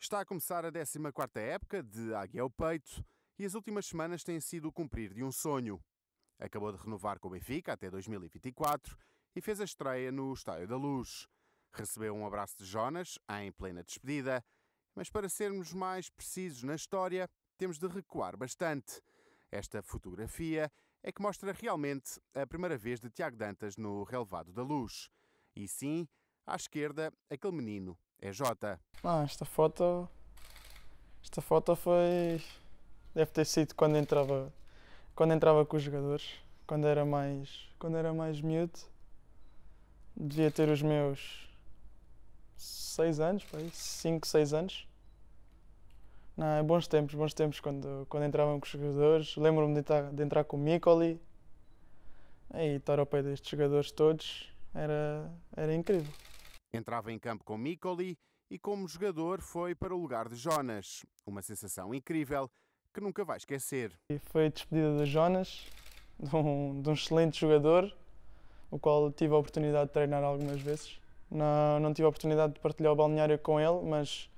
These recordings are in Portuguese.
Está a começar a 14ª época de Águia ao Peito e as últimas semanas têm sido o cumprir de um sonho. Acabou de renovar com o Benfica até 2024 e fez a estreia no Estádio da Luz. Recebeu um abraço de Jonas em plena despedida, mas para sermos mais precisos na história, temos de recuar bastante. Esta fotografia é que mostra realmente a primeira vez de Tiago Dantas no relevado da Luz. E sim, à esquerda, aquele menino é Jota. Ah, esta foto. Esta foto foi. Deve ter sido quando entrava. Quando entrava com os jogadores. Quando era mais. Quando era mais miúdo. Devia ter os meus. 6 anos, 5, 6 anos. Não, é bons tempos, bons tempos quando, quando entravam com os jogadores. Lembro-me de, entrar- de entrar com o Mikoli e estar ao pé destes jogadores todos. Era, era incrível. Entrava em campo com Mikoli e, como jogador, foi para o lugar de Jonas. Uma sensação incrível que nunca vai esquecer. E foi a despedida de Jonas, de um, de um excelente jogador, o qual tive a oportunidade de treinar algumas vezes. Não, não tive a oportunidade de partilhar o balneário com ele, mas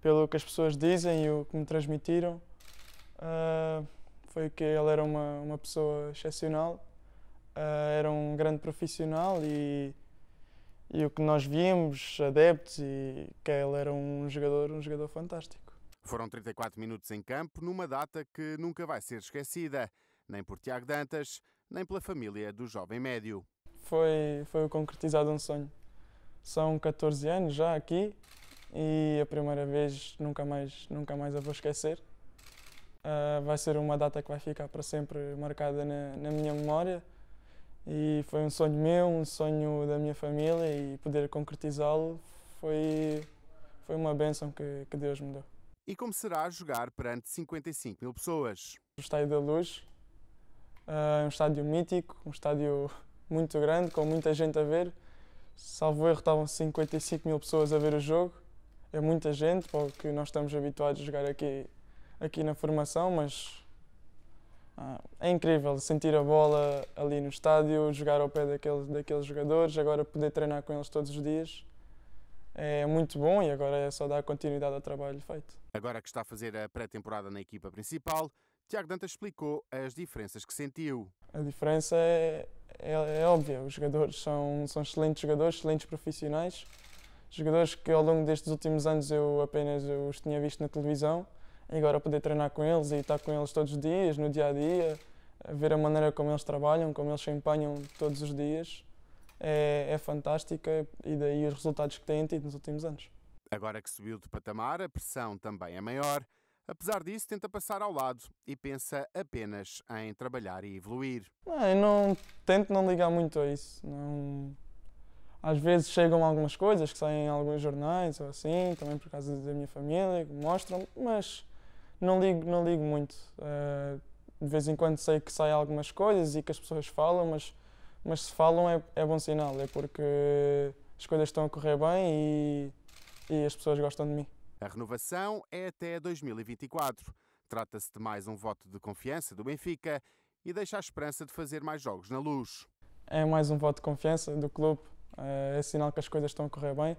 pelo que as pessoas dizem e o que me transmitiram, ah, foi que ele era uma, uma pessoa excepcional, ah, era um grande profissional e, e o que nós víamos, adeptos, e que ele era um jogador, um jogador fantástico. Foram 34 minutos em campo numa data que nunca vai ser esquecida, nem por Tiago Dantas, nem pela família do jovem médio. foi, foi o concretizado um sonho. São 14 anos já aqui e a primeira vez nunca mais, nunca mais a vou esquecer. Ah, vai ser uma data que vai ficar para sempre marcada na, na minha memória e foi um sonho meu, um sonho da minha família e poder concretizá-lo foi, foi uma bênção que, que Deus me deu. E como será jogar perante 55 mil pessoas? O Estádio da Luz é um estádio mítico, um estádio muito grande, com muita gente a ver. Salvo erro, estavam 55 mil pessoas a ver o jogo. É muita gente, porque nós estamos habituados a jogar aqui, aqui na formação, mas ah, é incrível sentir a bola ali no estádio, jogar ao pé daqueles, daqueles jogadores, agora poder treinar com eles todos os dias. É muito bom e agora é só dar continuidade ao trabalho feito. Agora que está a fazer a pré-temporada na equipa principal, Tiago Dantas explicou as diferenças que sentiu. A diferença é, é, é óbvia. Os jogadores são, são excelentes jogadores, excelentes profissionais. Jogadores que ao longo destes últimos anos eu apenas os tinha visto na televisão. E agora poder treinar com eles e estar com eles todos os dias, no dia a dia, ver a maneira como eles trabalham, como eles se empenham todos os dias, é, é fantástica e daí os resultados que têm tido nos últimos anos. Agora que subiu de patamar, a pressão também é maior. Apesar disso, tenta passar ao lado e pensa apenas em trabalhar e evoluir. Não, eu não tento não ligar muito a isso. Não... Às vezes chegam algumas coisas que saem em alguns jornais ou assim, também por causa da minha família, mostram, mas não ligo, não ligo muito. Eh, de vez em quando sei que saem algumas coisas e que as pessoas falam, mas, mas se falam é, é bom sinal, é porque as coisas estão a correr bem e, e as pessoas gostam de mim. A renovação é até 2024. Trata-se de mais um voto de confiança do Benfica e deixa a esperança de fazer mais jogos na luz. é mais um voto de confiança do clube. Eh, É sinal que as coisas estão a correr bem.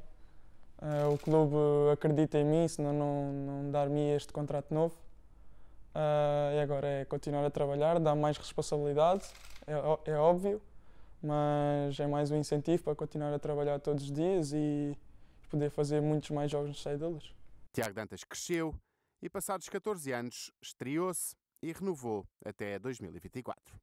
Eh, O clube acredita em mim, senão não, não dar-me este contrato novo. Eh, E agora é continuar a trabalhar, dar mais responsabilidade, é, é óbvio, mas é mais um incentivo para continuar a trabalhar todos os dias e poder fazer muitos mais jogos no Estádio da Luz. Tiago Dantas cresceu e, passados 14 anos, estreou-se e renovou até 2024.